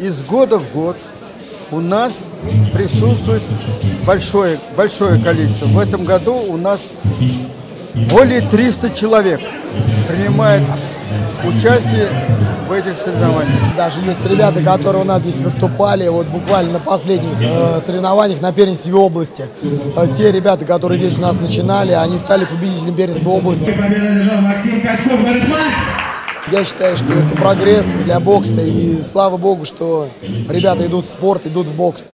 Из года в год у нас присутствует большое, большое количество. В этом году у нас более 300 человек принимает участие в этих соревнованиях. Даже есть ребята, которые у нас здесь выступали, вот буквально на последних э, соревнованиях на первенстве области. Э, те ребята, которые здесь у нас начинали, они стали победителями первенства области. Победу одержал Максим Катков, говорит Макс! Я считаю, что это прогресс для бокса, и слава богу, что ребята идут в спорт, идут в бокс.